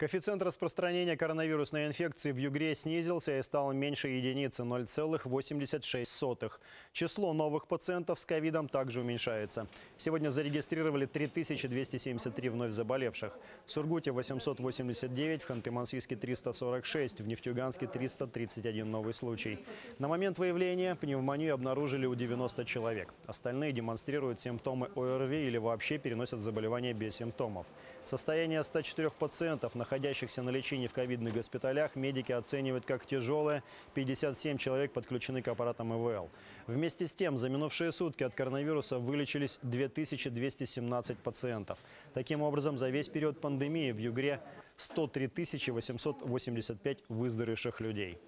Коэффициент распространения коронавирусной инфекции в Югре снизился и стал меньше единицы – 0,86. Число новых пациентов с ковидом также уменьшается. Сегодня зарегистрировали 3273 вновь заболевших. В Сургуте 889, в Ханты-Мансийске 346, в Нефтьюганске 331 новый случай. На момент выявления пневмонию обнаружили у 90 человек. Остальные демонстрируют симптомы ОРВИ или вообще переносят заболевание без симптомов. Состояние 104 пациентов, находящихся на лечении в ковидных госпиталях, медики оценивают как тяжелое. 57 человек подключены к аппаратам ИВЛ. Вместе с тем, за минувшие сутки от коронавируса вылечились 2217 пациентов. Таким образом, за весь период пандемии в Югре 103 885 выздоровевших людей.